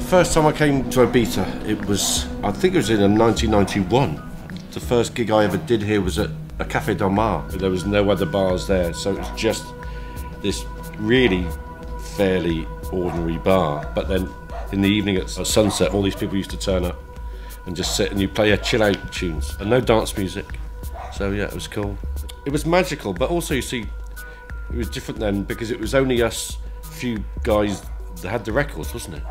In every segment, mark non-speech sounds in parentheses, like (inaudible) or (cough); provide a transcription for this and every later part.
first time I came to Ibiza, it was, I think it was in uh, 1991. The first gig I ever did here was at a Cafe Del Mar. There was no other bars there, so it was just this really fairly ordinary bar. But then in the evening at sunset, all these people used to turn up and just sit and you play a chill out tunes and no dance music. So yeah, it was cool. It was magical, but also you see, it was different then because it was only us few guys that had the records, wasn't it?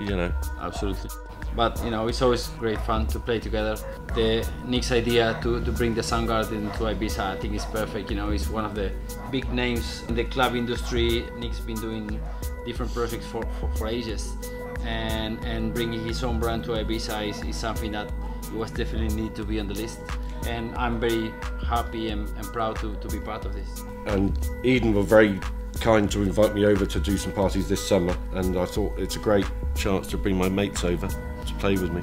You know. Absolutely. But you know, it's always great fun to play together. The Nick's idea to, to bring the Soundgarden to Ibiza, I think is perfect. You know, he's one of the big names in the club industry. Nick's been doing different projects for, for, for ages, and and bringing his own brand to Ibiza is, is something that it was definitely need to be on the list. And I'm very happy and, and proud to, to be part of this. And Eden were very kind to invite me over to do some parties this summer, and I thought it's a great chance to bring my mates over to play with me.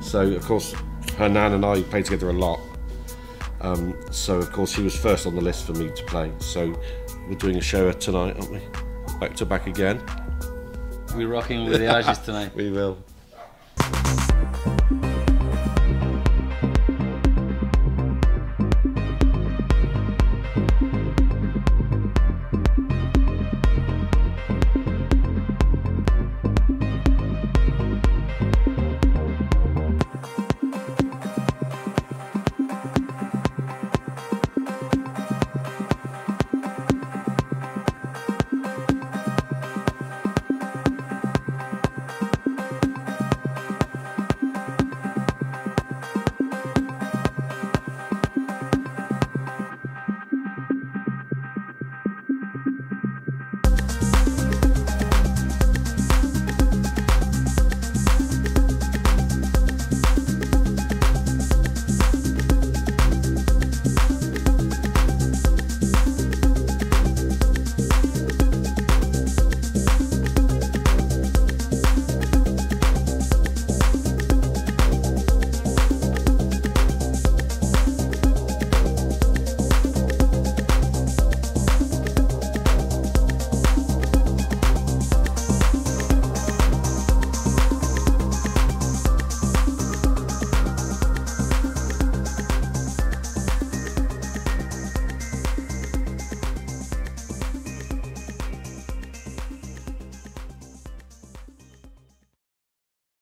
So, of course, Hernan and I play together a lot. Um, so, of course, he was first on the list for me to play. So, we're doing a show tonight, aren't we? Back to back again. We're rocking with the artists tonight. (laughs) we will.